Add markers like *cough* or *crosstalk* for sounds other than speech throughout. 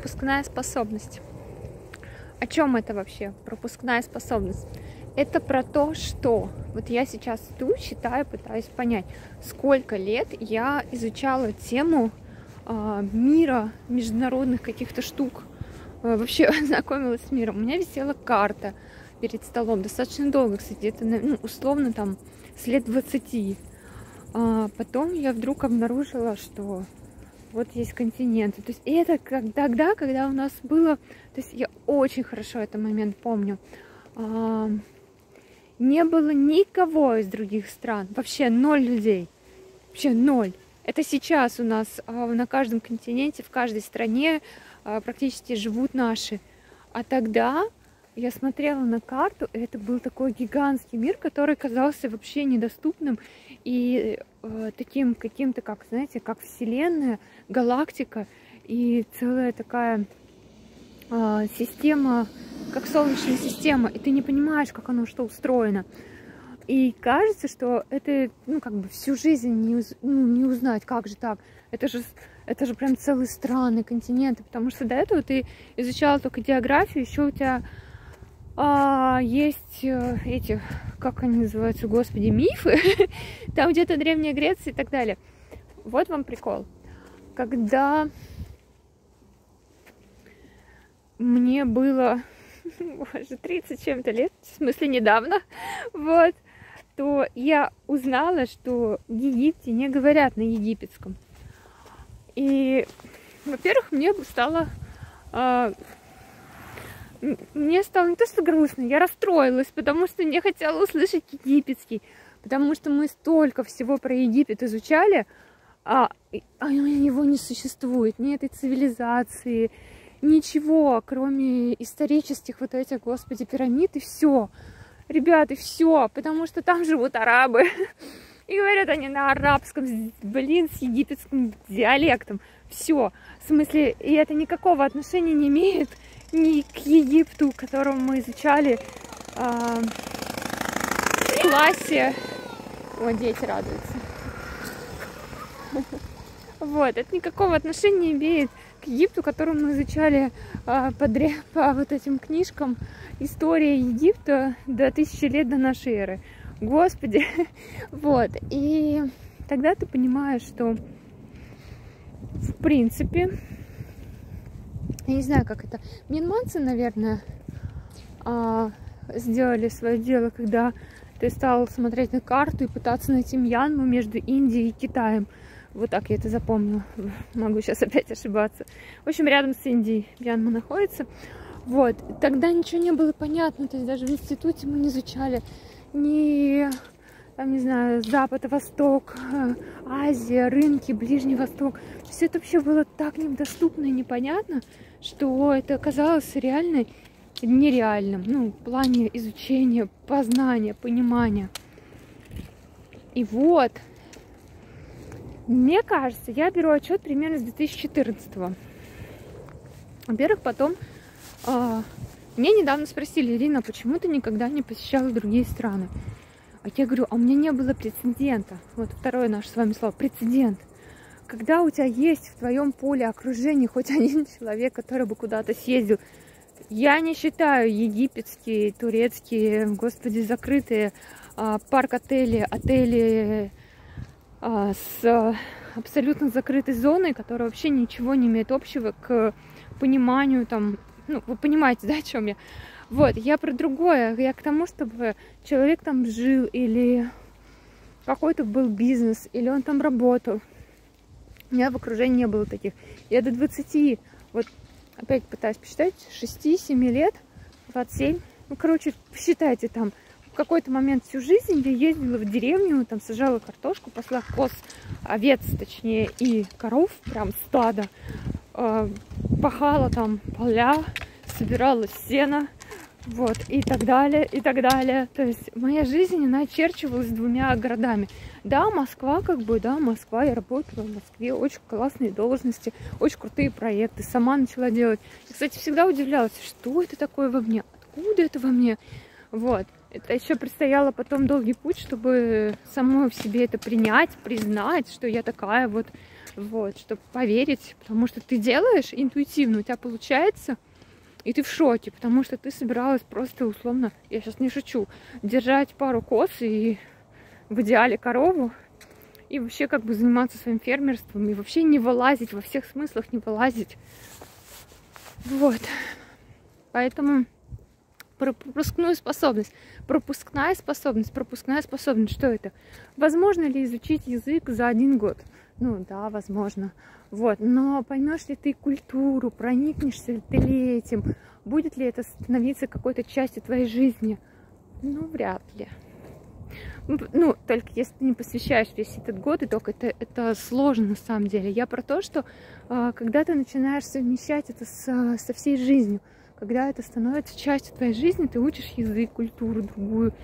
пропускная способность. О чем это вообще? Пропускная способность. Это про то, что вот я сейчас иду, считаю, пытаюсь понять, сколько лет я изучала тему э, мира, международных каких-то штук, э, вообще *laughs* знакомилась с миром. У меня висела карта перед столом достаточно долго, кстати, где-то, ну, условно там с лет 20. А потом я вдруг обнаружила, что вот есть континенты. То есть это как тогда, когда у нас было... То есть я очень хорошо этот момент помню. А, не было никого из других стран. Вообще ноль людей. Вообще ноль. Это сейчас у нас а, на каждом континенте, в каждой стране а, практически живут наши. А тогда я смотрела на карту, и это был такой гигантский мир, который казался вообще недоступным и э, таким каким-то, как, знаете, как Вселенная, галактика и целая такая э, система, как Солнечная система, и ты не понимаешь, как оно что устроено. И кажется, что это, ну, как бы всю жизнь не, ну, не узнать, как же так. Это же, это же прям целые страны, континенты, потому что до этого ты изучала только географию, еще у тебя а, есть э, эти, как они называются, господи, мифы, *laughs* там где-то Древняя Греция и так далее. Вот вам прикол. Когда мне было, *laughs* боже, 30 чем-то лет, в смысле недавно, *laughs* вот, то я узнала, что в Египте не говорят на египетском. И, во-первых, мне стало а, мне стало не то что грустно, я расстроилась, потому что мне хотела услышать египетский, потому что мы столько всего про Египет изучали, а, а его не существует, ни этой цивилизации, ничего, кроме исторических вот этих, господи, пирамид, и все. Ребята, все, потому что там живут арабы. *laughs* И говорят они на арабском, блин, с египетским диалектом. Все. В смысле, и это никакого отношения не имеет ни к Египту, которого мы изучали э, в классе. Вот дети радуются. Вот, это никакого отношения не имеет к Египту, которого мы изучали э, по, по вот этим книжкам история Египта до тысячи лет до нашей эры. Господи, *laughs* вот, и тогда ты понимаешь, что в принципе я не знаю, как это, мьянманцы, наверное, а, сделали свое дело, когда ты стал смотреть на карту и пытаться найти Мьянму между Индией и Китаем. Вот так я это запомнила. *laughs* Могу сейчас опять ошибаться. В общем, рядом с Индией Мьянма находится. Вот. Тогда ничего не было понятно. То есть даже в институте мы не изучали ни, там, не знаю, Запад, Восток, э, Азия, рынки, Ближний Восток. Все это вообще было так недоступно и непонятно, что это оказалось реально нереальным, ну, в плане изучения, познания, понимания. И вот, мне кажется, я беру отчет примерно с 2014 -го. Во-первых, потом мне недавно спросили, Ирина, почему ты никогда не посещала другие страны? А я говорю, а у меня не было прецедента. Вот второе наше с вами слово, прецедент когда у тебя есть в твоем поле окружения хоть один человек, который бы куда-то съездил, я не считаю египетские, турецкие, господи, закрытые а, парк-отели, отели а, с абсолютно закрытой зоной, которая вообще ничего не имеет общего к пониманию там, ну, вы понимаете, да, о чем я? Вот, я про другое, я к тому, чтобы человек там жил или какой-то был бизнес, или он там работал, у меня в окружении не было таких. Я до 20, вот опять пытаюсь посчитать, 6-7 лет, 27, ну, короче, посчитайте там, в какой-то момент всю жизнь я ездила в деревню, там сажала картошку, пасла коз, овец, точнее, и коров, прям стада, э, пахала там поля, собирала сено, вот, и так далее, и так далее. То есть моя жизнь, она очерчивалась двумя городами. Да, Москва, как бы, да, Москва, я работала в Москве, очень классные должности, очень крутые проекты, сама начала делать. И, кстати, всегда удивлялась, что это такое во мне, откуда это во мне, вот. Это еще предстояло потом долгий путь, чтобы самой в себе это принять, признать, что я такая вот, вот, чтобы поверить, потому что ты делаешь интуитивно, у тебя получается, и ты в шоке, потому что ты собиралась просто условно, я сейчас не шучу, держать пару коз и в идеале корову, и вообще как бы заниматься своим фермерством, и вообще не вылазить, во всех смыслах не вылазить. Вот. Поэтому пропускную способность. Пропускная способность, пропускная способность, что это? Возможно ли изучить язык за один год? Ну да, возможно. Вот, но поймешь ли ты культуру, проникнешься ли ты этим, будет ли это становиться какой-то частью твоей жизни? Ну, вряд ли. Ну, только если ты не посвящаешь весь этот год, и только это, это сложно на самом деле. Я про то, что э, когда ты начинаешь совмещать это с, со всей жизнью, когда это становится частью твоей жизни, ты учишь язык, культуру другую,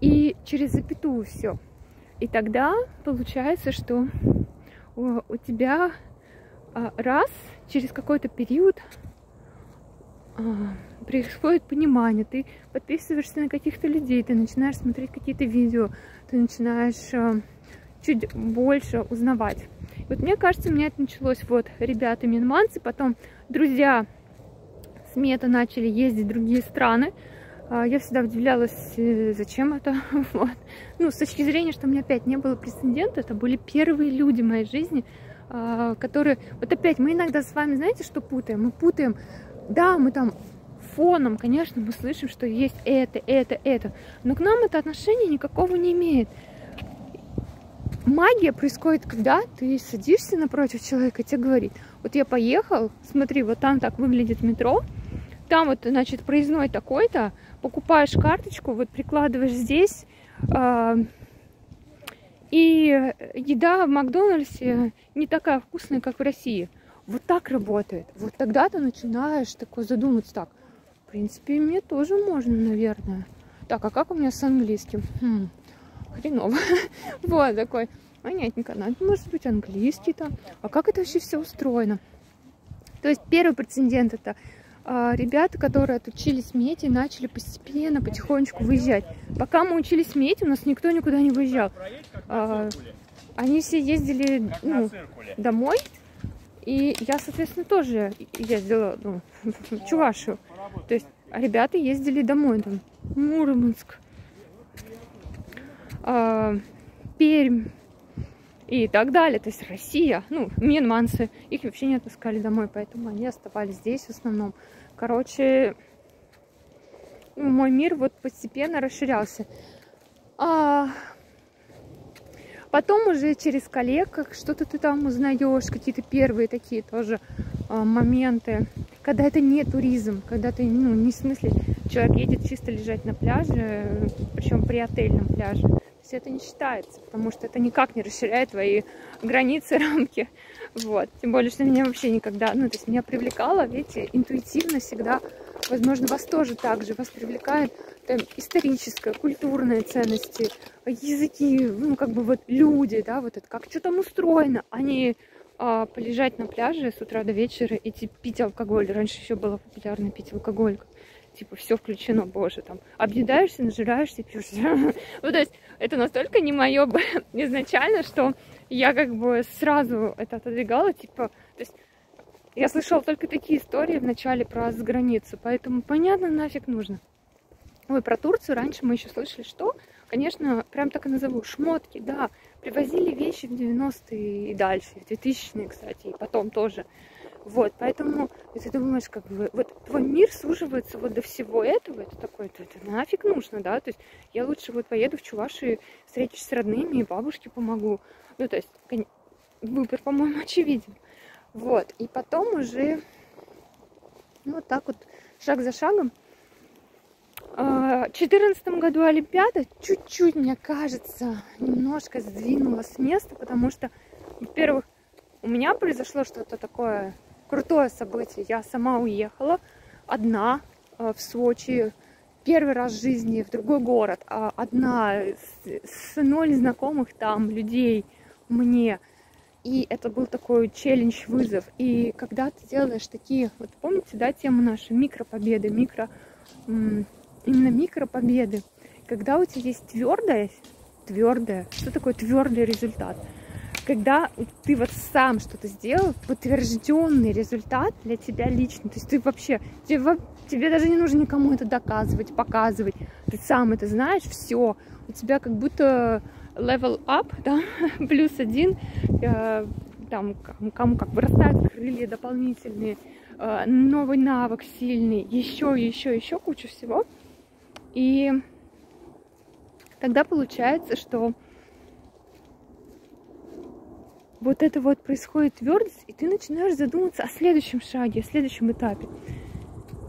и через запятую все. И тогда получается, что у, у тебя а, раз через какой-то период а, происходит понимание, ты подписываешься на каких-то людей, ты начинаешь смотреть какие-то видео, ты начинаешь а, чуть больше узнавать. Вот мне кажется, у меня это началось вот ребята минманцы, потом друзья смета начали ездить в другие страны. А, я всегда удивлялась, э, зачем это. *laughs* Вот. Ну, с точки зрения, что у меня опять не было прецедента, это были первые люди в моей жизни, а, которые... Вот опять, мы иногда с вами, знаете, что путаем? Мы путаем, да, мы там фоном, конечно, мы слышим, что есть это, это, это, но к нам это отношение никакого не имеет. Магия происходит, когда ты садишься напротив человека и тебе говорит, вот я поехал, смотри, вот там так выглядит метро, там вот, значит, проездной такой-то, покупаешь карточку, вот прикладываешь здесь, э, и еда в Макдональдсе не такая вкусная, как в России. Вот так работает. Вот тогда ты начинаешь такой задуматься, так, в принципе, мне тоже можно, наверное. Так, а как у меня с английским? Хм, хреново. *laughs* вот такой, понятненько, надо, может быть, английский там. А как это вообще все устроено? То есть первый прецедент это ребята, которые отучились меди, начали постепенно, потихонечку выезжать. Пока мы учились меди, у нас никто никуда не выезжал. А, они все ездили ну, домой, и я, соответственно, тоже ездила ну, *laughs* в Чувашию. То есть а ребята ездили домой, там, Мурманск, Пермь, и так далее. То есть Россия, ну, мьянманцы, их вообще не отпускали домой, поэтому они оставались здесь в основном. Короче, ну, мой мир вот постепенно расширялся. А потом уже через коллег как что-то ты там узнаешь, какие-то первые такие тоже а, моменты, когда это не туризм, когда ты, ну, не в смысле, человек едет чисто лежать на пляже, причем при отельном пляже, есть это не считается, потому что это никак не расширяет твои границы, *laughs* рамки. Вот. Тем более, что меня вообще никогда, ну, то есть меня привлекало, видите, интуитивно всегда, возможно, вас тоже так же, вас привлекает там, историческая, культурные ценности, языки, ну, как бы вот люди, да, вот это, как что там устроено, а не а, полежать на пляже с утра до вечера и пить алкоголь. Раньше еще было популярно пить алкоголь типа, все включено, боже, там, объедаешься, нажираешься, пьешь. *laughs* ну, то есть, это настолько не мое *laughs* изначально, что я как бы сразу это отодвигала, типа, то есть, я слышала только такие истории в начале про границу, поэтому понятно, нафиг нужно. Ой, про Турцию раньше мы еще слышали, что, конечно, прям так и назову, шмотки, да, привозили вещи в 90-е и дальше, в 2000-е, кстати, и потом тоже. Вот, поэтому ты думаешь, как бы, вот твой мир суживается вот до всего этого, это такое, это, это нафиг нужно, да, то есть я лучше вот поеду в Чувашию, встречусь с родными бабушке помогу, ну, то есть выбор, по-моему, *laughs* очевиден, вот, и потом уже, ну, вот так вот, шаг за шагом, а, в 2014 году Олимпиада чуть-чуть, мне кажется, немножко сдвинула с места, потому что, во-первых, у меня произошло что-то такое крутое событие. Я сама уехала одна э, в Сочи, первый раз в жизни в другой город, а одна с, с ноль знакомых там людей мне. И это был такой челлендж, вызов. И когда ты делаешь такие, вот помните, да, тему нашей микропобеды, микро, именно микропобеды, когда у тебя есть твердое, твердое, что такое твердый результат? Когда ты вот сам что-то сделал, подтвержденный результат для тебя лично. То есть ты вообще, тебе, тебе даже не нужно никому это доказывать, показывать. Ты сам это знаешь, все. У тебя как будто level up, *laughs* да, плюс один, э, там, кому как вырастают крылья дополнительные, э, новый навык сильный, еще, еще, еще кучу всего. И тогда получается, что вот это вот происходит твердость, и ты начинаешь задуматься о следующем шаге, о следующем этапе.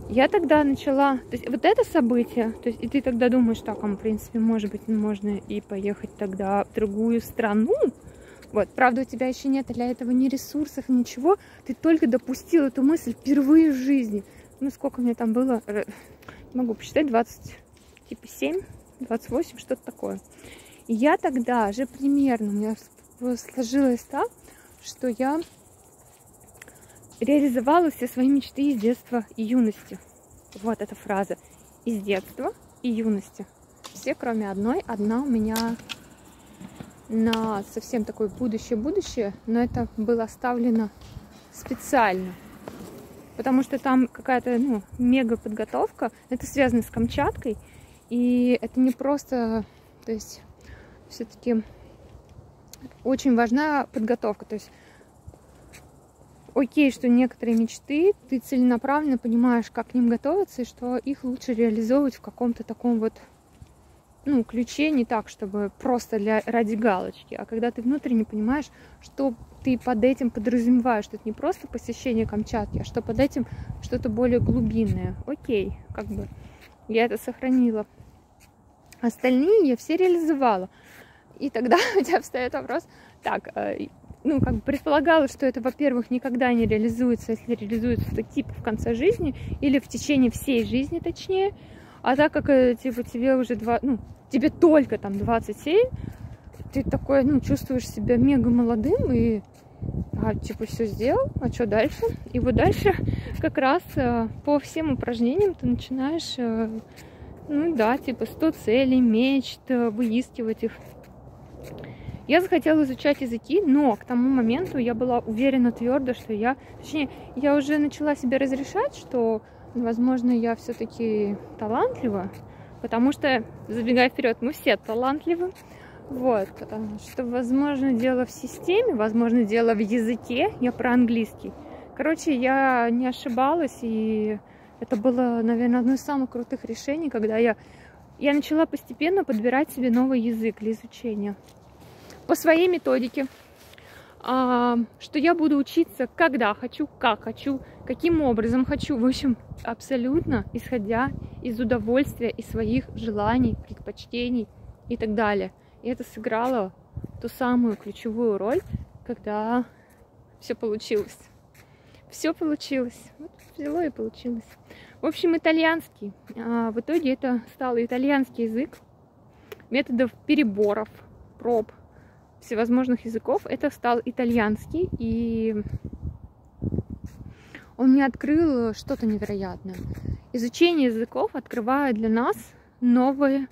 Я тогда начала, то есть вот это событие, то есть и ты тогда думаешь, так, а, в принципе, может быть, можно и поехать тогда в другую страну, вот, правда, у тебя еще нет для этого ни ресурсов, ничего, ты только допустил эту мысль впервые в жизни. Ну, сколько мне там было, могу посчитать, 20, типа 7, 28, что-то такое. И я тогда же примерно, у меня сложилось так, что я реализовала все свои мечты из детства и юности. Вот эта фраза. Из детства и юности. Все, кроме одной. Одна у меня на совсем такое будущее-будущее, но это было оставлено специально. Потому что там какая-то ну, мега подготовка. Это связано с Камчаткой. И это не просто, то есть все-таки очень важна подготовка. То есть окей, что некоторые мечты ты целенаправленно понимаешь, как к ним готовиться, и что их лучше реализовывать в каком-то таком вот ну, ключе, не так, чтобы просто для, ради галочки, а когда ты внутренне понимаешь, что ты под этим подразумеваешь, что это не просто посещение Камчатки, а что под этим что-то более глубинное. Окей, как бы я это сохранила. Остальные я все реализовала. И тогда *laughs* у тебя встает вопрос, так, э, ну, как бы предполагалось, что это, во-первых, никогда не реализуется, если реализуется то типа в конце жизни или в течение всей жизни, точнее. А так как, э, типа, тебе уже два, ну, тебе только там 27, ты такой, ну, чувствуешь себя мега молодым и а, типа все сделал, а что дальше? И вот дальше *laughs* как раз э, по всем упражнениям ты начинаешь, ну да, типа 100 целей, мечт, выискивать их. Я захотела изучать языки, но к тому моменту я была уверена твердо, что я, точнее, я уже начала себе разрешать, что, возможно, я все-таки талантлива, потому что, забегая вперед, мы все талантливы, вот, что, возможно, дело в системе, возможно, дело в языке, я про английский. Короче, я не ошибалась, и это было, наверное, одно из самых крутых решений, когда я, я начала постепенно подбирать себе новый язык для изучения по своей методике, а, что я буду учиться, когда хочу, как хочу, каким образом хочу. В общем, абсолютно исходя из удовольствия и своих желаний, предпочтений и так далее. И это сыграло ту самую ключевую роль, когда все получилось. Все получилось. Вот взяло и получилось. В общем, итальянский. А в итоге это стал итальянский язык методов переборов, проб, всевозможных языков, это стал итальянский, и он мне открыл что-то невероятное. Изучение языков открывает для нас новое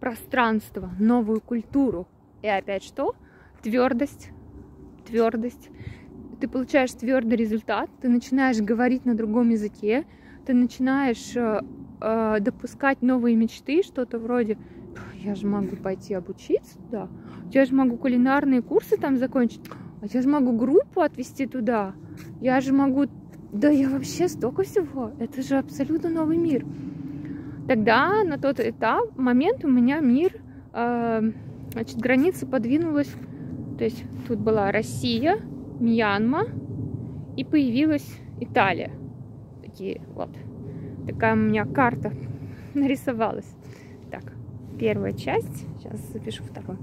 пространство, новую культуру. И опять что? Твердость, твердость. Ты получаешь твердый результат, ты начинаешь говорить на другом языке, ты начинаешь э, э, допускать новые мечты, что-то вроде я же могу пойти обучиться туда, я же могу кулинарные курсы там закончить, а я же могу группу отвести туда, я же могу, да я вообще столько всего, это же абсолютно новый мир. Тогда на тот этап, момент у меня мир, э, значит, граница подвинулась, то есть тут была Россия, Мьянма и появилась Италия. Такие вот, такая у меня карта *laughs* нарисовалась первая часть. Сейчас запишу вторую.